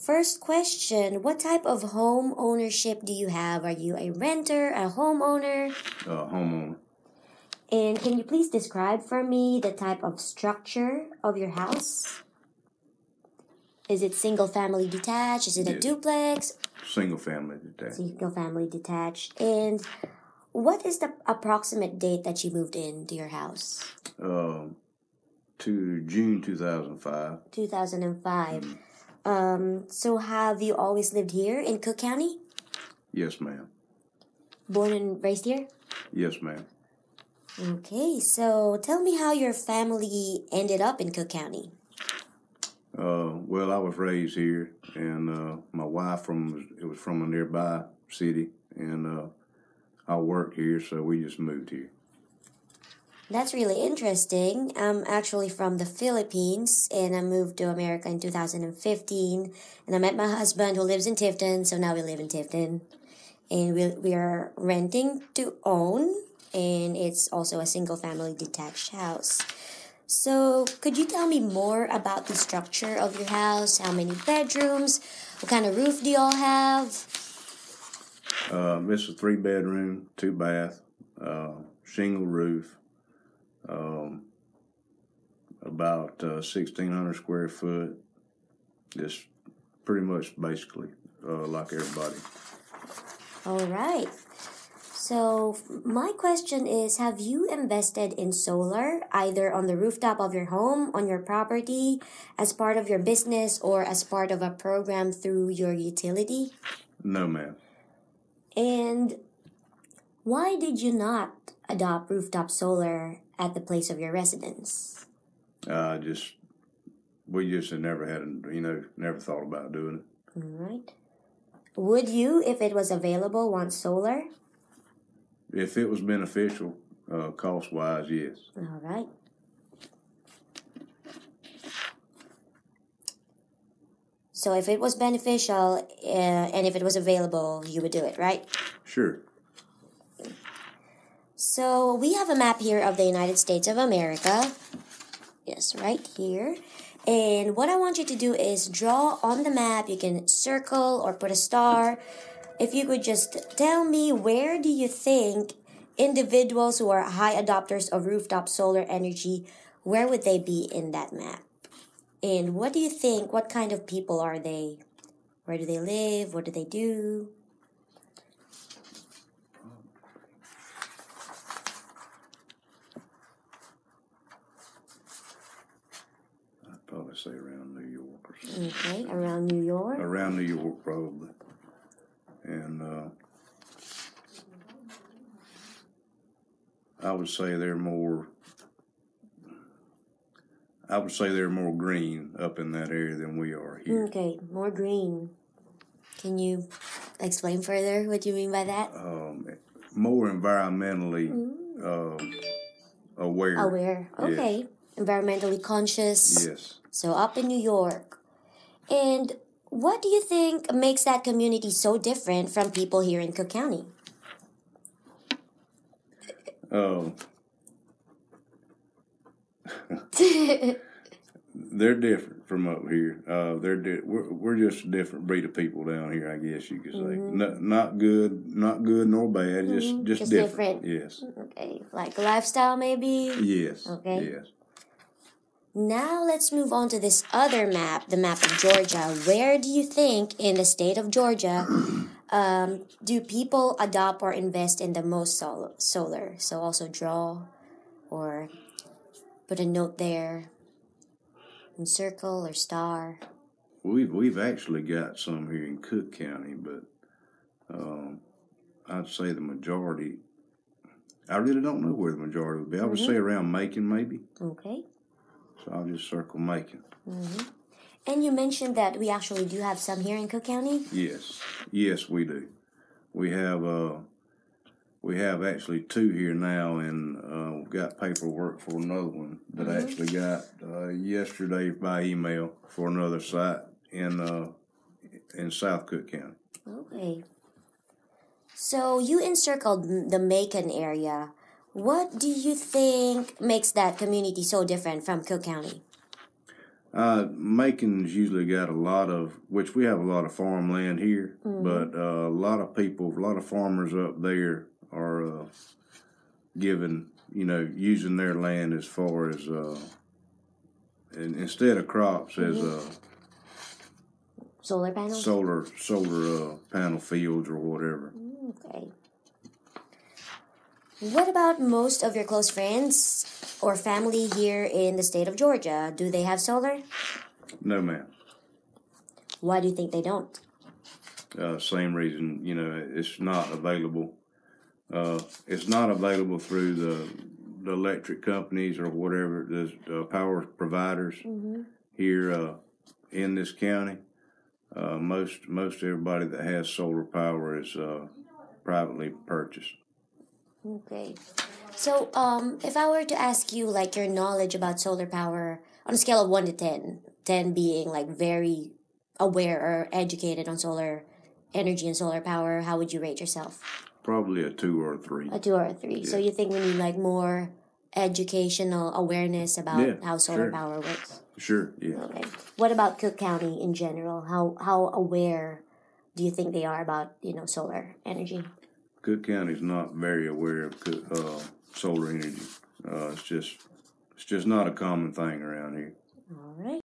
First question What type of home ownership do you have? Are you a renter, a homeowner? Uh, homeowner. And can you please describe for me the type of structure of your house? Is it single family detached? Is it a duplex? Single family detached. Single family detached. And what is the approximate date that you moved into your house? Um, to June 2005. 2005. Um, so have you always lived here in Cook County? Yes, ma'am. Born and raised here? Yes, ma'am. Okay, so tell me how your family ended up in Cook County. Uh, well, I was raised here, and uh, my wife from it was from a nearby city, and uh, I work here, so we just moved here. That's really interesting. I'm actually from the Philippines and I moved to America in 2015. And I met my husband who lives in Tifton, so now we live in Tifton. And we, we are renting to own, and it's also a single family detached house. So, could you tell me more about the structure of your house? How many bedrooms? What kind of roof do y'all have? Um, it's a three bedroom, two bath, uh, shingle roof, um, about uh, 1,600 square foot. Just pretty much basically uh, like everybody. All right. So, my question is Have you invested in solar either on the rooftop of your home, on your property, as part of your business, or as part of a program through your utility? No, ma'am. And why did you not adopt rooftop solar at the place of your residence? Uh, just we just had never had, you know, never thought about doing it. All right. Would you, if it was available, want solar? If it was beneficial, uh, cost wise, yes. All right. So if it was beneficial uh, and if it was available, you would do it, right? Sure. So we have a map here of the United States of America. Yes, right here. And what I want you to do is draw on the map. You can circle or put a star. If you could just tell me where do you think individuals who are high adopters of rooftop solar energy, where would they be in that map? And what do you think? What kind of people are they? Where do they live? What do they do? I'd probably say around New York or something. Okay, around New York. Around New York, probably. And uh, I would say they're more. I would say they're more green up in that area than we are here. Okay, more green. Can you explain further what you mean by that? Um, more environmentally uh, aware. Aware. Yes. Environmentally conscious. Yes. So up in New York. And what do you think makes that community so different from people here in Cook County? Um, they're different from up here. Uh, they're di- we're, we're just a different breed of people down here, I guess you could say. Not, not good, not good nor bad. Just just, Just different. different. Yes. okay, like lifestyle maybe? Yes. Okay. Yes. Now let's move on to this other map, the map of Georgia. Where do you think in the state of Georgia um, do people adopt or invest in the most sol- solar? So also draw or put a note there and circle or star. We've we've actually got some here in Cook County, but um, I'd say the majority. I really don't know where the majority would be. I would say around Macon, maybe. Okay. So I'll just circle Macon. Mm-hmm. And you mentioned that we actually do have some here in Cook County. Yes, yes, we do. We have uh, we have actually two here now, and uh, we've got paperwork for another one that I actually got uh, yesterday by email for another site in uh, in South Cook County. Okay. So you encircled the Macon area. What do you think makes that community so different from Cook County? Uh, Macon's usually got a lot of, which we have a lot of farmland here, Mm-hmm. but uh, a lot of people, a lot of farmers up there are uh, giving, you know, using their land as far as, uh, and instead of crops, as uh, Solar panels? solar solar uh, panel fields or whatever. Okay. What about most of your close friends or family here in the state of Georgia? Do they have solar? No, ma'am. Why do you think they don't? Uh, same reason, you know, it's not available. Uh, it's not available through the the electric companies or whatever the power providers here uh, in this county. Uh, most most everybody that has solar power is uh, privately purchased. Okay. So, um, if I were to ask you, like, your knowledge about solar power on a scale of 1 to 10, 10 being, like, very aware or educated on solar energy and solar power, how would you rate yourself? Probably a two or a three. A 2 or a 3. So, you think we need, like, more educational awareness about Yeah, how solar sure. power works? Sure, yeah. Okay. What about Cook County in general? How how aware do you think they are about you know solar energy? Cook County's not very aware of uh, solar energy. Uh, it's just it's just not a common thing around here. All right.